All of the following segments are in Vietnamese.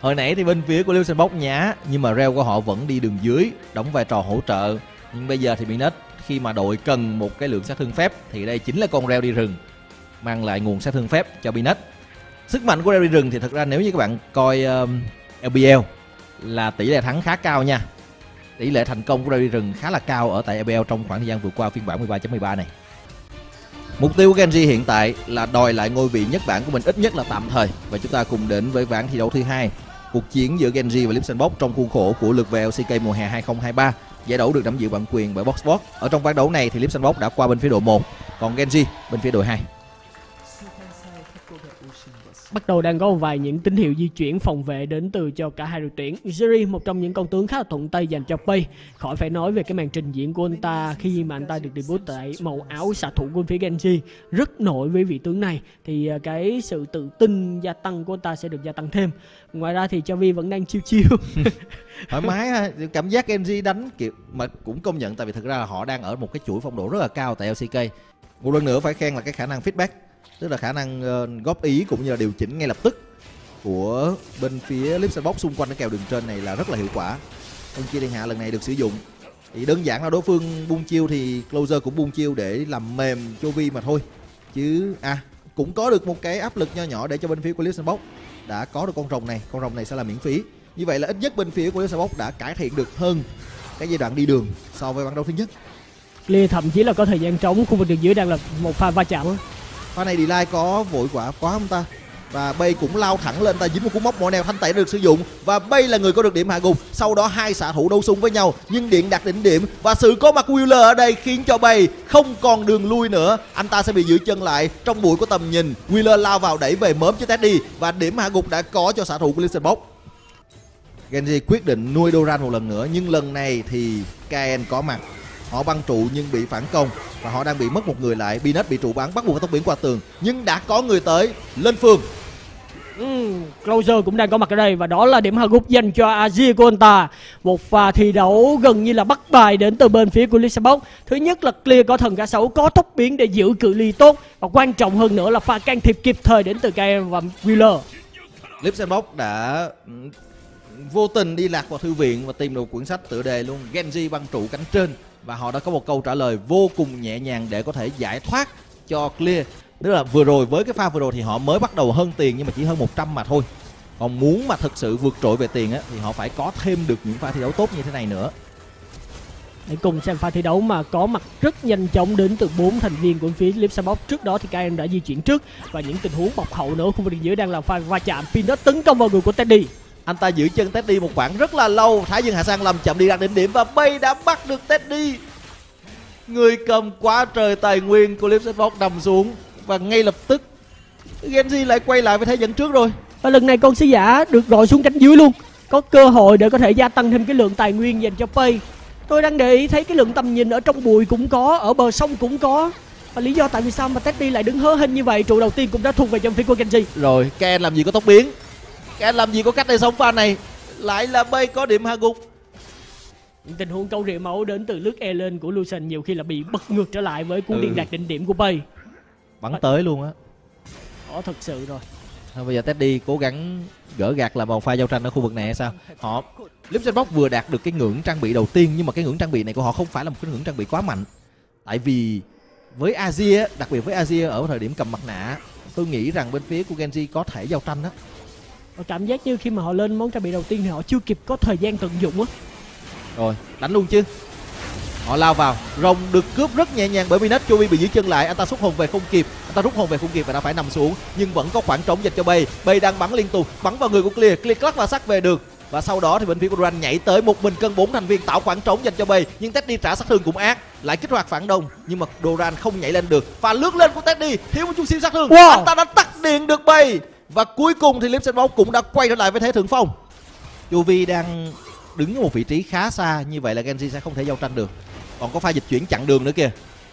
hồi nãy thì bên phía của Liu bóc nhá nhưng mà reo của họ vẫn đi đường dưới đóng vai trò hỗ trợ. Nhưng bây giờ thì Binet khi mà đội cần một cái lượng sát thương phép thì đây chính là con reo đi rừng mang lại nguồn sát thương phép cho Binet sức mạnh của reo đi rừng thì thật ra nếu như các bạn coi um, LBL là tỷ lệ thắng khá cao nha. Tỷ lệ thành công của reo đi rừng khá là cao ở tại LBL trong khoảng thời gian vừa qua phiên bản 13.13 này. Mục tiêu của Genji hiện tại là đòi lại ngôi vị nhất bảng của mình ít nhất là tạm thời. Và chúng ta cùng đến với ván thi đấu thứ hai cuộc chiến giữa Genji và Lipsenbox trong khuôn khổ của lượt về LCK mùa hè 2023 giải đấu được nắm giữ bản quyền bởi Boxbox. Ở trong ván đấu này thì Lipsenbox đã qua bên phía đội 1 còn Genji bên phía đội 2 bắt đầu đang có một vài những tín hiệu di chuyển phòng vệ đến từ cho cả hai đội tuyển. Jerry một trong những con tướng khá là thuận tay dành cho Pay. Khỏi phải nói về cái màn trình diễn của anh ta khi mà anh ta được debut tại màu áo xạ thủ của phía Genji. Rất nổi với vị tướng này, thì à, cái sự tự tin gia tăng của anh ta sẽ được gia tăng thêm. Ngoài ra thì Chavi vẫn đang chiêu chiêu. thoải mái ha, cảm giác Genji đánh, kiểu, mà cũng công nhận tại vì thực ra là họ đang ở một cái chuỗi phong độ rất là cao tại LCK một lần nữa phải khen là cái khả năng feedback tức là khả năng uh, góp ý cũng như là điều chỉnh ngay lập tức của bên phía Lipsenbox xung quanh cái kèo đường trên này là rất là hiệu quả. Phân chia thiên hạ lần này được sử dụng. Thì đơn giản là đối phương buông chiêu thì closer cũng buông chiêu để làm mềm cho vi mà thôi. Chứ à cũng có được một cái áp lực nho nhỏ để cho bên phía của Lipsenbox đã có được con rồng này. Con rồng này sẽ là miễn phí. Như vậy là ít nhất bên phía của Lipsenbox đã cải thiện được hơn cái giai đoạn đi đường so với ban đầu thứ nhất. Lia thậm chí là có thời gian trống khu vực đường dưới đang là một pha va chạm pha này Delay có vội quả quá không ta? Và Bay cũng lao thẳng lên ta, dính một cú móc mỏ neo thanh tẩy được sử dụng. Và Bay là người có được điểm hạ gục. Sau đó hai xạ thủ đấu súng với nhau, nhưng điện đặt đỉnh điểm. Và sự có mặt Wheeler ở đây khiến cho Bay không còn đường lui nữa. Anh ta sẽ bị giữ chân lại trong bụi của tầm nhìn. Wheeler lao vào đẩy về mớm cho Teddy và điểm hạ gục đã có cho xạ thủ của Listenbox Genji quyết định nuôi Doran một lần nữa, nhưng lần này thì Kaen có mặt họ băng trụ nhưng bị phản công và họ đang bị mất một người lại Binet bị trụ bắn bắt buộc phải tốc biến qua tường nhưng đã có người tới lên phương Ừ, Closer cũng đang có mặt ở đây và đó là điểm hạ gục dành cho Azir của anh ta. Một pha thi đấu gần như là bắt bài đến từ bên phía của Lisabon. Thứ nhất là clear có thần cá sấu có tốc biến để giữ cự ly tốt và quan trọng hơn nữa là pha can thiệp kịp thời đến từ KM và Wheeler. Lipsenbox đã ừ, vô tình đi lạc vào thư viện và tìm được quyển sách tựa đề luôn Genji băng trụ cánh trên và họ đã có một câu trả lời vô cùng nhẹ nhàng để có thể giải thoát cho clear. Tức là vừa rồi với cái pha vừa rồi thì họ mới bắt đầu hơn tiền nhưng mà chỉ hơn 100 mà thôi. Còn muốn mà thực sự vượt trội về tiền á, thì họ phải có thêm được những pha thi đấu tốt như thế này nữa. Để cùng xem pha thi đấu mà có mặt rất nhanh chóng đến từ bốn thành viên của phía Lipsabox trước đó thì các em đã di chuyển trước và những tình huống bọc hậu nữa. Khu vực dưới đang là pha va chạm. Pin đó tấn công vào người của Teddy anh ta giữ chân Teddy một khoảng rất là lâu. Thái Dương Hạ Sang làm chậm đi đặt đỉnh điểm và Bay đã bắt được Teddy. Người cầm quá trời tài nguyên của Lipsetbox nằm xuống và ngay lập tức Genji lại quay lại với thế dẫn trước rồi. Và lần này con sứ giả được gọi xuống cánh dưới luôn. Có cơ hội để có thể gia tăng thêm cái lượng tài nguyên dành cho Pay. Tôi đang để ý thấy cái lượng tầm nhìn ở trong bụi cũng có ở bờ sông cũng có. Và lý do tại vì sao mà Teddy lại đứng hớ hình như vậy? Trụ đầu tiên cũng đã thuộc về trong phía của Genji rồi Ken làm gì có tốc biến Ken làm gì có cách để sống pha này? Lại là Bay có điểm hạ gục. Tình huống câu rỉa máu đến từ lướt e lên của Lucian nhiều khi là bị bật ngược trở lại với cú ừ. điện đạt đỉnh điểm của Bay. Bắn à. tới luôn á. Khó thật sự rồi. Thôi bây giờ Teddy cố gắng gỡ gạt làm một pha giao tranh ở khu vực này hay sao? Họ Luxembourg vừa đạt được cái ngưỡng trang bị đầu tiên nhưng mà cái ngưỡng trang bị này của họ không phải là một cái ngưỡng trang bị quá mạnh. Tại vì với Asia đặc biệt với Asia ở thời điểm cầm mặt nạ tôi nghĩ rằng bên phía của Genji có thể giao tranh đó và cảm giác như khi mà họ lên món trang bị đầu tiên thì họ chưa kịp có thời gian tận dụng á. Rồi đánh luôn chứ. Họ lao vào rồng được cướp rất nhẹ nhàng bởi Minet Chui bị giữ chân lại. Anh ta rút hồn về không kịp anh ta rút hồn về không kịp và đã phải nằm xuống nhưng vẫn có khoảng trống dành cho bay. Bay đang bắn liên tục bắn vào người của clear. Clear clutch và sắc về được. Và sau đó thì bên phía của Duran nhảy tới một mình cân bốn thành viên tạo khoảng trống dành cho bay nhưng Teddy trả sát thương cũng ác lại kích hoạt phản đông nhưng mà Doran không nhảy lên được. Và lướt lên của Teddy thiếu một chút xíu sát thương. Wow. anh ta đã tắt điện được bay và cuối cùng thì Lipset cũng đã quay trở lại với thế thượng phong. Yuvi đang đứng ở một vị trí khá xa, như vậy là Genji sẽ không thể giao tranh được. Còn có pha dịch chuyển chặn đường nữa kìa.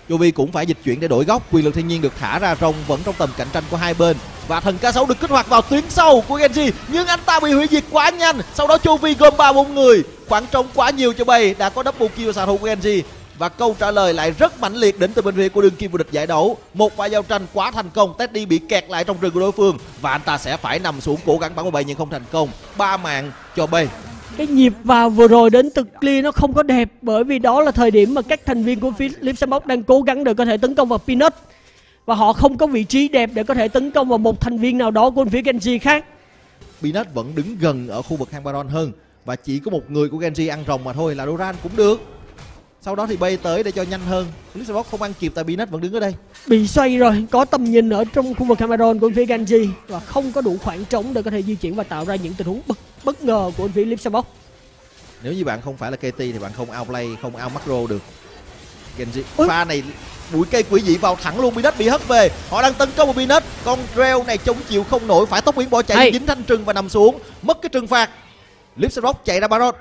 Yuvi cũng phải dịch chuyển để đổi góc. Quyền lực thiên nhiên được thả ra rồng vẫn trong tầm cạnh tranh của hai bên. Và thần ca sấu được kích hoạt vào tuyến sâu của Genji nhưng anh ta bị hủy diệt quá nhanh. Sau đó Yuvi gom ba bốn người. Khoảng trống quá nhiều cho bay đã có double kill xạ thủ của Genji và câu trả lời lại rất mãnh liệt đến từ bên phía của đương kim vô địch giải đấu. Một pha giao tranh quá thành công Teddy bị kẹt lại trong rừng của đối phương. Và anh ta sẽ phải nằm xuống cố gắng bắn vào bay nhưng không thành công. Ba mạng cho bay. Cái nhịp vào vừa rồi đến từ Clear nó không có đẹp bởi vì đó là thời điểm mà các thành viên của Lipsambok đang cố gắng để có thể tấn công vào Peanut. Và họ không có vị trí đẹp để có thể tấn công vào một thành viên nào đó của phía Genji khác. Peanut vẫn đứng gần ở khu vực hang Baron hơn. Và chỉ có một người của Genji ăn rồng mà thôi là Doran cũng được sau đó thì bay tới để cho nhanh hơn. Lipsambok không ăn kịp tại Peanut vẫn đứng ở đây. Bị xoay rồi có tầm nhìn ở trong khu vực Cameron của phía Genji và không có đủ khoảng trống để có thể di chuyển và tạo ra những tình huống bất bất ngờ của phía Lipsambok nếu như bạn không phải là KT thì bạn không outplay không out macro được. Genji Ôi. pha này bụi cây quỷ dị vào thẳng luôn Peanut bị hất về. Họ đang tấn công vào Peanut con Reo này chống chịu không nổi phải tốc biến bỏ chạy Hay. dính thanh trừng và nằm xuống mất cái trừng phạt. Lipsambok chạy ra Baron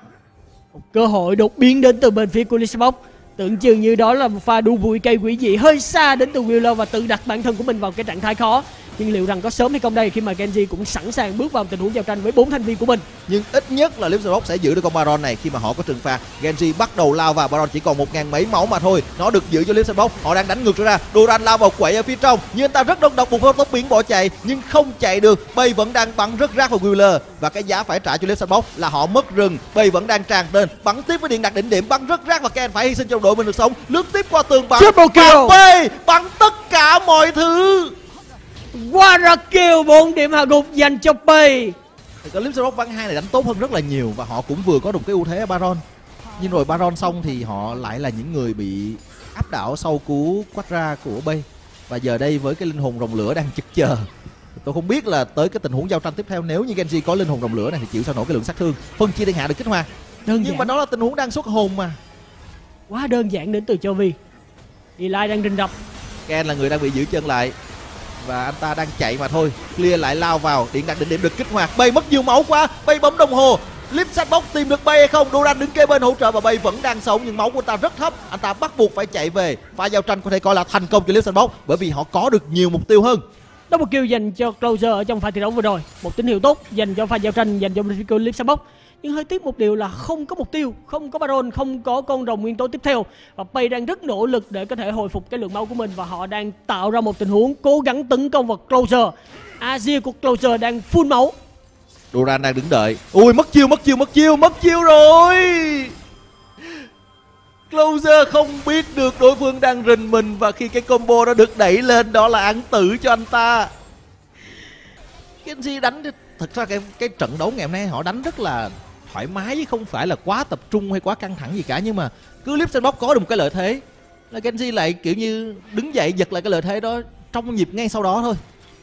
cơ hội đột biến đến từ bên phía của Lisbon. tưởng chừng như đó là một pha đu bụi cây quỷ dị hơi xa đến từ Wheeler và tự đặt bản thân của mình vào cái trạng thái khó nhưng liệu rằng có sớm hay không đây khi mà Genji cũng sẵn sàng bước vào tình huống giao tranh với bốn thành viên của mình? Nhưng ít nhất là Lipsambok sẽ giữ được con Baron này khi mà họ có trừng phạt. Genji bắt đầu lao vào Baron chỉ còn một ngàn mấy máu mà thôi. Nó được giữ cho Lipsambok họ đang đánh ngược ra. Doran lao vào quậy ở phía trong. Nhưng anh ta rất đông độc một pha tốc biến bỏ chạy nhưng không chạy được. Bay vẫn đang bắn rất rác vào Wheeler. Và cái giá phải trả cho Lipsambok là họ mất rừng. Bay vẫn đang tràn tên bắn tiếp với điện đặt đỉnh điểm bắn rất rác và Ken phải hy sinh cho đội mình được sống. Lướt tiếp qua tường bắn. Triple kill. Bay bắn tất cả mọi thứ Quadra kill 4 điểm hạ gục dành cho cái clip Rock ván hai này đánh tốt hơn rất là nhiều và họ cũng vừa có được cái ưu thế ở Baron. Nhưng rồi Baron xong thì họ lại là những người bị áp đảo sau cú Quadra của Bay và giờ đây với cái linh hồn rồng lửa đang chực chờ. Tôi không biết là tới cái tình huống giao tranh tiếp theo nếu như Genji có linh hồn rồng lửa này thì chịu sao nổi cái lượng sát thương. Phân chia thiên hạ được kích hoạt đơn nhưng giản. mà đó là tình huống đang xuất hồn mà. Quá đơn giản đến từ Chovy Eli đang rình rập. Ken là người đang bị giữ chân lại và anh ta đang chạy mà thôi. Clear lại lao vào điện đặt đỉnh điểm được kích hoạt. Bay mất nhiều máu quá, bay bấm đồng hồ. Lip sát bóc tìm được bay hay không? Duran đứng kế bên hỗ trợ và bay vẫn đang sống, nhưng máu của anh ta rất thấp. Anh ta bắt buộc phải chạy về. Pha giao tranh có thể coi là thành công cho Lip sát bóc bởi vì họ có được nhiều mục tiêu hơn. Đó một kill dành cho Closer ở trong pha thi đấu vừa rồi. Một tín hiệu tốt dành cho pha giao tranh dành cho Mexico Lipsabok nhưng hơi tiếc một điều là không có mục tiêu Không có Baron, không có con rồng nguyên tố tiếp theo. Và Pay đang rất nỗ lực để có thể hồi phục cái lượng máu của mình Và họ đang tạo ra một tình huống cố gắng tấn công vào Closer. Azir của Closer đang full máu. Doran đang đứng đợi. Ui mất chiêu mất chiêu mất chiêu mất chiêu rồi! Closer không biết được đối phương đang rình mình và khi cái combo đó được đẩy lên đó là án tử cho anh ta. Kenji đánh thật ra cái cái trận đấu ngày hôm nay họ đánh rất là thoải mái chứ không phải là quá tập trung hay quá căng thẳng gì cả. Nhưng mà cứ Lipsenbox có được một cái lợi thế. Là Kenji lại kiểu như đứng dậy giật lại cái lợi thế đó trong nhịp ngay sau đó thôi.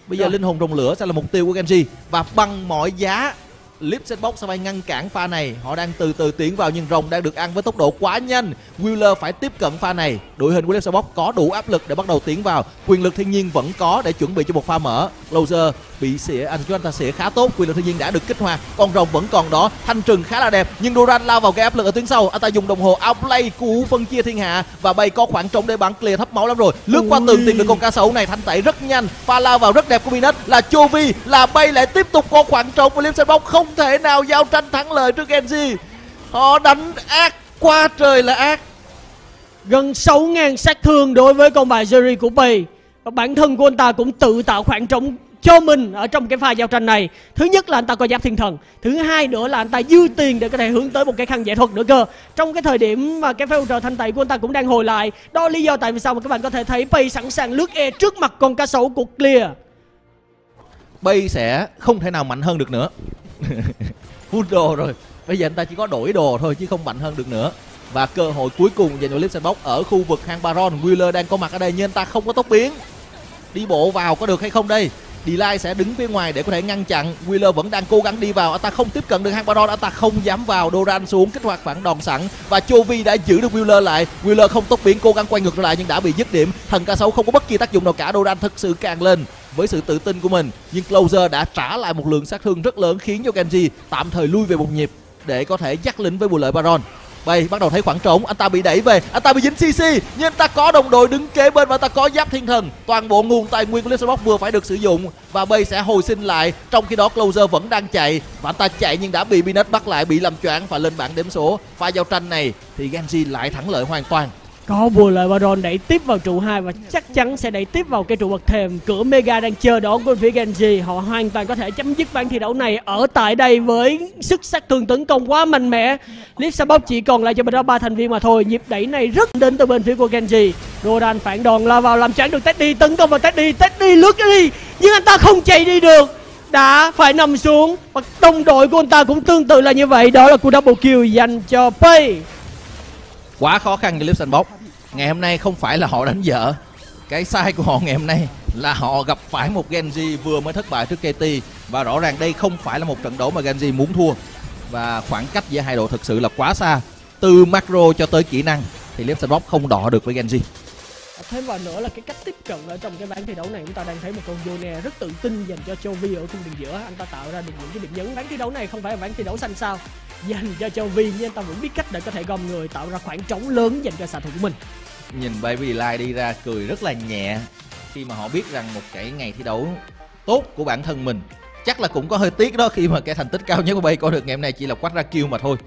Bây giờ Rồi. linh hồn rồng lửa sẽ là mục tiêu của Genji và bằng mọi giá Lipsenbox sẽ phải ngăn cản pha này. Họ đang từ từ tiến vào nhưng rồng đang được ăn với tốc độ quá nhanh. Wheeler phải tiếp cận pha này. Đội hình của Lipsenbox có đủ áp lực để bắt đầu tiến vào. Quyền lực thiên nhiên vẫn có để chuẩn bị cho một pha mở. Closer bị xỉa. Anh cho anh ta xỉa khá tốt. Quyền lực thiên nhiên đã được kích hoạt. Con rồng vẫn còn đó. Thanh trừng khá là đẹp nhưng Doran lao vào cái áp lực ở tuyến sau. Anh ta dùng đồng hồ outplay cú phân chia thiên hạ và bay có khoảng trống để bắn clear thấp máu lắm rồi. Lướt qua tường tìm được con cá sấu này. Thanh tẩy rất nhanh. Pha lao vào rất đẹp của Minus là Chovy là bay lại tiếp tục có khoảng trống và Limsenbox không thể nào giao tranh thắng lợi trước Genji họ đánh ác qua trời là ác. Gần 6.000 sát thương đối với con bài Jerry của Và bản thân của anh ta cũng tự tạo khoảng trống cho mình ở trong cái pha giao tranh này. Thứ nhất là anh ta có giáp thiên thần. Thứ hai nữa là anh ta dư tiền để có thể hướng tới một cái khăn giải thuật nữa cơ. Trong cái thời điểm mà cái pha trợ thanh tẩy của anh ta cũng đang hồi lại, Đó là lý do tại vì sao mà các bạn có thể thấy Pay sẵn sàng lướt e trước mặt con cá sấu của Clear. Bay sẽ không thể nào mạnh hơn được nữa. Full đồ rồi. Bây giờ anh ta chỉ có đổi đồ thôi chứ không mạnh hơn được nữa. Và cơ hội cuối cùng dành cho Lipsenbox ở khu vực hang Baron Wheeler đang có mặt ở đây, nhưng anh ta không có tốc biến. Đi bộ vào có được hay không đây? Delay sẽ đứng phía ngoài để có thể ngăn chặn. Wheeler vẫn đang cố gắng đi vào. Anh ta không tiếp cận được hang Baron anh ta không dám vào. Doran xuống kích hoạt phản đòn sẵn. Và Chovy đã giữ được Wheeler lại. Wheeler không tốc biến, cố gắng quay ngược lại nhưng đã bị dứt điểm. Thần ca sấu không có bất kỳ tác dụng nào cả. Doran thực sự càng lên với sự tự tin của mình. Nhưng Closer đã trả lại một lượng sát thương rất lớn khiến cho Genji tạm thời lui về một nhịp để có thể dắt lính với bù lợi Baron. Bay bắt đầu thấy khoảng trống, anh ta bị đẩy về, anh ta bị dính CC Nhưng anh ta có đồng đội đứng kế bên và anh ta có giáp thiên thần. Toàn bộ nguồn tài nguyên của Lisbox vừa phải được sử dụng Và Bay sẽ hồi sinh lại Trong khi đó Closer vẫn đang chạy. Và anh ta chạy nhưng đã bị Binet bắt lại, bị làm choáng và lên bảng điểm số. Pha giao tranh này thì Genji lại thắng lợi hoàn toàn có bùa lời Baron đẩy tiếp vào trụ 2 và chắc chắn sẽ đẩy tiếp vào cái trụ bậc thềm cửa Mega đang chờ đón của phía Genji. Họ hoàn toàn có thể chấm dứt ván thi đấu này ở tại đây với sức sát thương tấn công quá mạnh mẽ. Lipsabop Sabok chỉ còn lại cho mình đó ba thành viên mà thôi. Nhịp đẩy này rất đến từ bên phía của Genji. Rodan phản đòn lao vào làm chán được Teddy, tấn công vào Teddy. Teddy lướt đi, nhưng anh ta không chạy đi được. Đã phải nằm xuống và đồng đội của anh ta cũng tương tự là như vậy. Đó là cú double kill dành cho Pay quá khó khăn cho Luxembourg ngày hôm nay không phải là họ đánh dở cái sai của họ ngày hôm nay là họ gặp phải một Genji vừa mới thất bại trước KT và rõ ràng đây không phải là một trận đấu mà Genji muốn thua. Và khoảng cách giữa hai đội thực sự là quá xa, từ macro cho tới kỹ năng, thì Luxembourg không đọ được với Genji. Ờ, thêm vào nữa là cái cách tiếp cận ở trong cái ván thi đấu này, chúng ta đang thấy một con Yone rất tự tin dành cho Châu Vi ở khu đường giữa. Anh ta tạo ra được những cái điểm nhấn. Ván thi đấu này không phải là ván thi đấu xanh sao. Dành cho Châu Vi nhưng anh ta vẫn biết cách để có thể gom người, tạo ra khoảng trống lớn dành cho xạ thủ của mình. Nhìn Baby Light đi ra cười rất là nhẹ khi mà họ biết rằng một cái ngày thi đấu tốt của bản thân mình chắc là cũng có hơi tiếc đó khi mà cái thành tích cao nhất của Bay có được ngày hôm nay chỉ là quát ra kêu mà thôi.